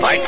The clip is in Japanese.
Fight,